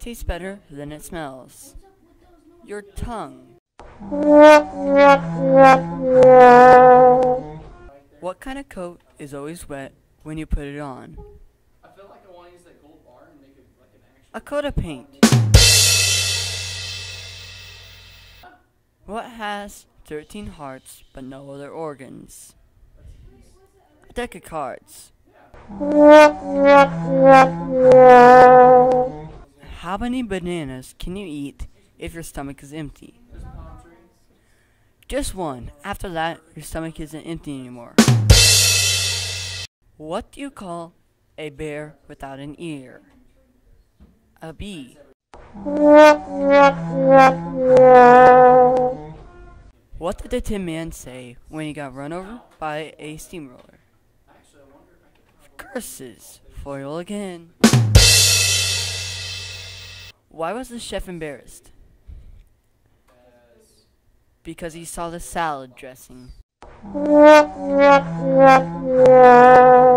tastes better than it smells? Your tongue. What kind of coat is always wet when you put it on? A coat of paint. What has 13 hearts but no other organs? A deck of cards. How many bananas can you eat if your stomach is empty? Just one. After that, your stomach isn't empty anymore. What do you call a bear without an ear? A bee. What did the Tin Man say when he got run over by a steamroller? Curses. Foil again. Why was the chef embarrassed? Because he saw the salad dressing.